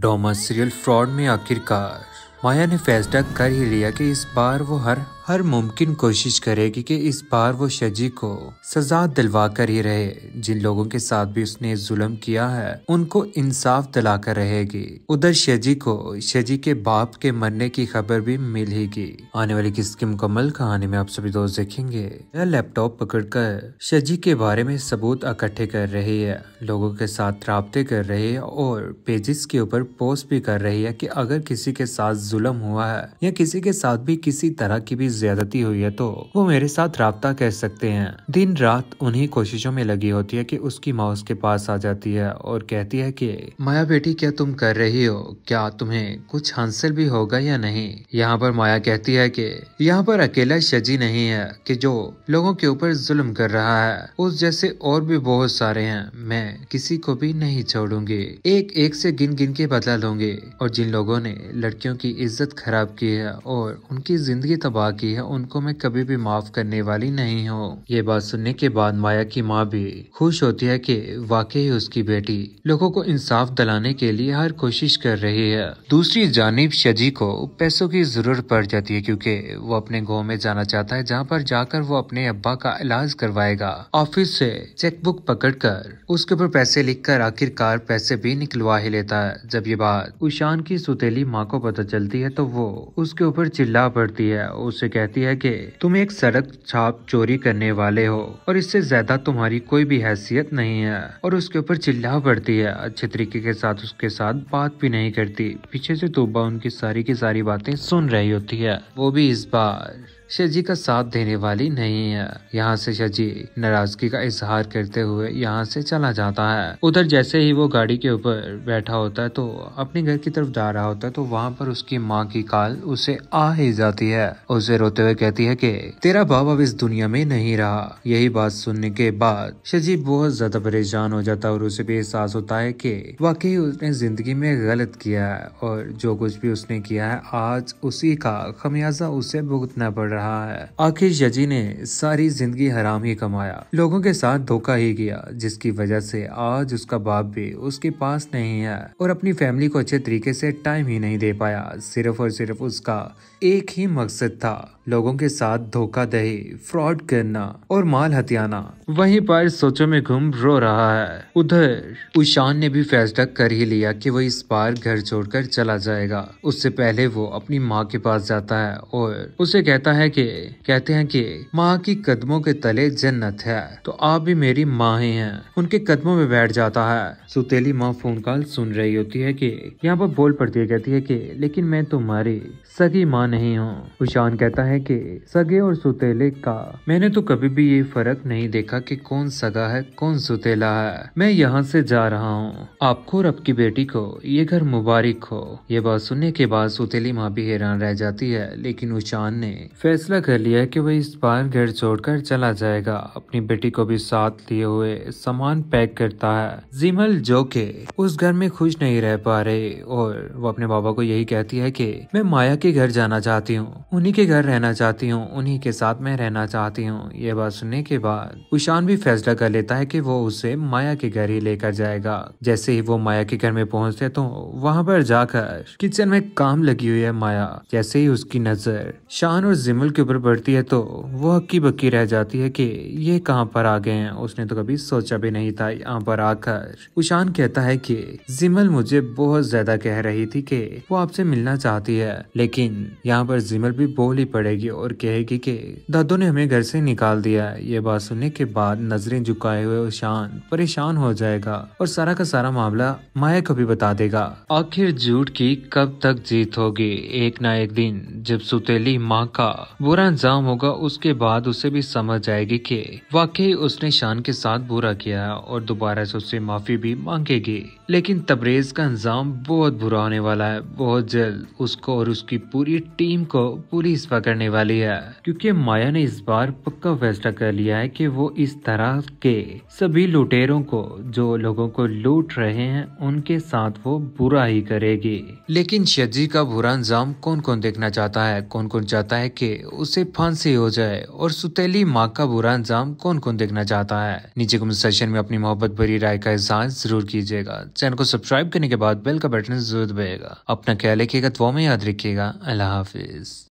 Doma serial fraud में आखिरकार। माया ने फैसला कर ही लिया कि इस बार वो हर हर मुमकिन कोशिश करेगी कि इस बार वो शजी को सजा दिलवा कर ही रहे। जिन लोगों के साथ भी उसने जुल्म किया है, उनको इंसाफ दिलाकर रहेगी। उधर शजी को, शजी के बाप के मरने की खबर भी मिलेगी। आने वाली किसकी मुकम्मल कहानी में आप सभी दोस्त देखेंगे। यह लैपटॉप पकड़कर शजी के बारे में सबूत इकट्ठे कर रही है। लोगों के साथ रबते कर रही है और पेजेस के ऊपर पोस्ट भी कर रही है कि अगर किसी के साथ जुल्म हुआ है या किसी के साथ भी किसी तरह की भी ज्यादती हुई है तो वो मेरे साथ रबता कह सकते हैं। दिन रात उन्हीं कोशिशों में लगी होती है कि उसकी माँ उसके पास आ जाती है और कहती है कि, माया बेटी, क्या तुम कर रही हो? क्या तुम्हें कुछ हासिल भी होगा या नहीं? यहाँ पर माया कहती है कि, यहाँ पर अकेला शजी नहीं है कि जो लोगों के ऊपर जुल्म कर रहा है। उस जैसे और भी बहुत सारे हैं। मैं किसी को भी नहीं छोड़ूँगी। एक एक से गिन गिन के बदला लूँगी। और जिन लोगों ने लड़कियों की इज़्ज़त खराब की है और उनकी ज़िंदगी तबाह की है, उनको मैं कभी भी माफ़ करने वाली नहीं हूँ। ये बात सुनने के बाद माया की माँ भी खुश होती है कि वाकई उसकी बेटी लोगों को इंसाफ दिलाने के लिए हर कोशिश कर रही है। दूसरी जानिब शजी को पैसों की ज़रूरत पड़ जाती है क्योंकि वो अपने गाँव में जाना चाहता है, जहाँ पर जाकर वो अपने अब्बा का इलाज करवाएगा। ऑफ़िस से चेकबुक पकड़कर उसके ऊपर पैसे लिखकर आखिरकार पैसे भी निकलवा ही लेता है। जब ये बात उशान की सुतेली माँ को पता चलती है तो वो उसके ऊपर चिल्ला पड़ती है, उसे कहती है कि तुम एक सड़क छाप चोरी करने वाले हो और इससे ज़्यादा तुम्हारी कोई भी हैसियत नहीं है और उसके ऊपर चिल्ला पड़ती है। अच्छे तरीके के साथ उसके साथ बात भी नहीं करती। पीछे से तोबा उनकी सारी की सारी बातें सुन रही होती है। वो भी इस बार। शजी का साथ देने वाली नहीं है। यहाँ से शजी नाराज़गी का इजहार करते हुए यहाँ से चला जाता है। उधर जैसे ही वो गाड़ी के ऊपर बैठा होता है तो अपने घर की तरफ़ जा रहा होता है तो वहाँ पर उसकी माँ की काल उसे आ ही जाती है। उसे रोते हुए कहती है की, तेरा बाप अब इस दुनिया में नहीं रहा। यही बात सुनने के बाद शजी बहुत ज़्यादा परेशान हो जाता है और उसे भी एहसास होता है की वाकई उसने ज़िंदगी में गलत किया है और जो कुछ भी उसने किया है, आज उसी का खमियाजा उसे भुगतना पड़ रहा रहा है। आखिर यजी ने सारी ज़िंदगी हराम ही कमाया। लोगों के साथ धोखा ही किया, जिसकी वजह से आज उसका बाप भी उसके पास नहीं है और अपनी फैमिली को अच्छे तरीके से टाइम ही नहीं दे पाया। सिर्फ़ और सिर्फ़ उसका एक ही मकसद था, लोगों के साथ धोखा दही फ्रॉड करना और माल हथियाना। वहीं पर सोचों में घूम रो रहा है। उधर उशान ने भी फैसला कर ही लिया कि वो इस बार घर छोड़कर चला जाएगा। उससे पहले वो अपनी माँ के पास जाता है और उसे कहता है कि कहते हैं कि माँ की कदमों के तले जन्नत है तो आप भी मेरी माँ ही हैं। उनके कदमों में बैठ जाता है। सुतेली माँ फ़ोन कॉल सुन रही होती है कि यहाँ पर बोल पड़ती है, कहती है कि, लेकिन मैं तुम्हारी सगी माँ नहीं हूँ। उशान कहता है कि, सगे और सुतेले का, मैंने तो कभी भी ये फ़र्क नहीं देखा कि कौन सगा है, कौन सुतेला है। मैं यहाँ से जा रहा हूँ। आपको और आपकी बेटी को ये घर मुबारक हो। ये बात सुनने के बाद सुतेली माँ भी हैरान रह जाती है, लेकिन उशान ने फैसला कर लिया कि वह इस बार घर छोड़कर चला जाएगा। अपनी बेटी को भी साथ लिए हुए सामान पैक करता है। जिमल जो के उस घर में खुश नहीं रह पा रहे और वो अपने बाबा को यही कहती है कि मैं माया के घर जाना चाहती हूँ, उन्हीं के घर रहना चाहती हूँ, उन्हीं के साथ मैं रहना चाहती हूँ। ये बात सुनने के बाद उशान भी फैसला कर लेता है की वो उसे माया के घर ही लेकर जाएगा। जैसे ही वो माया के घर में पहुँचते तो वहाँ पर जाकर किचन में काम लगी हुई है माया। जैसे ही उसकी नज़र शान और जिमल के ऊपर पड़ती है तो वो हक्की बक्की रह जाती है कि ये कहाँ पर आ गए हैं। उसने तो कभी सोचा भी नहीं था यहाँ पर आकर। उशान कहता है कि जिमल मुझे बहुत ज़्यादा कह रही थी कि वो आपसे मिलना चाहती है, लेकिन यहाँ पर जिमल भी बोल ही पड़ेगी और कहेगी कि दादू ने हमें घर से निकाल दिया ये बात सुनने के बाद नज़रें झुकाए हुए शान परेशान हो जाएगा और सारा का सारा मामला माया को भी बता देगा। आखिर झूठ की कब तक जीत होगी? एक ना एक दिन जब सुतेली माँ का बुरा अंजाम होगा, उसके बाद उसे भी समझ आएगी कि वाकई उसने शान के साथ बुरा किया और दोबारा से उससे माफ़ी भी मांगेगी। लेकिन तबरेज का अंजाम बहुत बुरा होने वाला है, बहुत जल्द उसको और उसकी पूरी टीम को पुलिस पकड़ने वाली है। क्योंकि माया ने इस बार पक्का फैसला कर लिया है कि वो इस तरह के सभी लुटेरों को, जो लोगों को लूट रहे हैं, उनके साथ वो बुरा ही करेगी। लेकिन शजी का बुरा अंजाम कौन कौन देखना चाहता है? कौन कौन चाहता है कि उसे फांसी हो जाए और सुतेली माँ का बुरा अंजाम कौन कौन देखना चाहता है? नीचे कमेंट सेक्शन में अपनी मोहब्बत भरी राय का एहसान ज़रूर कीजिएगा। चैनल को सब्सक्राइब करने के बाद बेल का बटन ज़रूर दबाएगा अपना ख्याल रखिएगा तो में याद रखिएगा। अल्लाह हाफिज।